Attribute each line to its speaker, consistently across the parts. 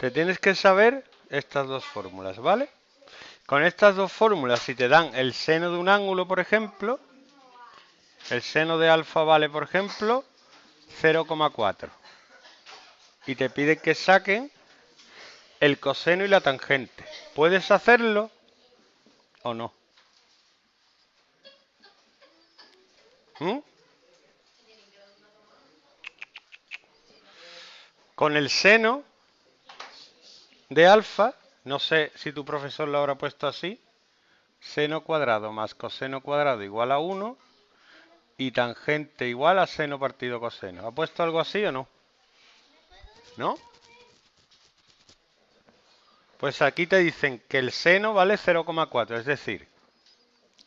Speaker 1: Te tienes que saber estas dos fórmulas, ¿vale? Con estas dos fórmulas, si te dan el seno de un ángulo, por ejemplo, el seno de alfa vale, por ejemplo, 0,4. Y te pide que saquen el coseno y la tangente. ¿Puedes hacerlo o no? ¿Mm? Con el seno de alfa, no sé si tu profesor lo habrá puesto así, seno cuadrado más coseno cuadrado igual a 1 y tangente igual a seno partido coseno. ¿Ha puesto algo así o no? ¿No? Pues aquí te dicen que el seno vale 0,4, es decir,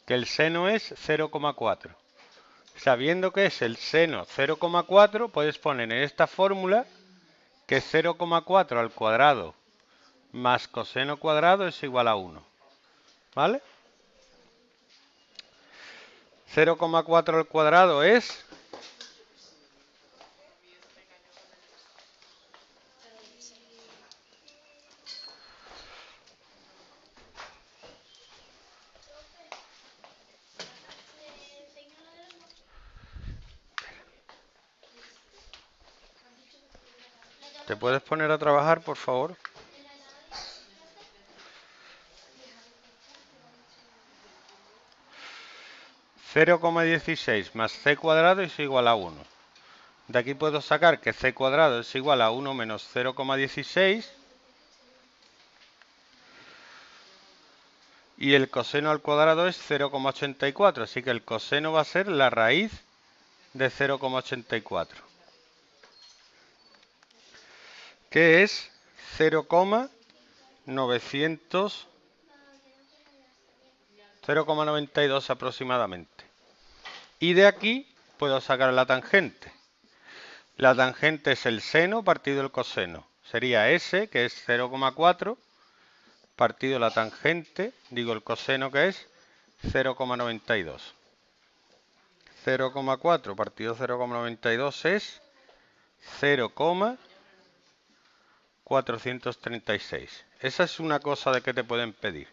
Speaker 1: que el seno es 0,4. Sabiendo que es el seno 0,4, puedes poner en esta fórmula que 0,4 al cuadrado más coseno cuadrado es igual a 1. ¿Vale? 0,4 al cuadrado es ¿Te puedes poner a trabajar, por favor? 0,16 más c cuadrado es igual a 1. De aquí puedo sacar que c cuadrado es igual a 1 menos 0,16 y el coseno al cuadrado es 0,84, así que el coseno va a ser la raíz de 0,84, que es 0,900 0,92 aproximadamente. Y de aquí puedo sacar la tangente. La tangente es el seno partido el coseno. Sería S, que es 0,4, partido la tangente, digo el coseno que es 0,92. 0,4 partido 0,92 es 0,436. Esa es una cosa de que te pueden pedir.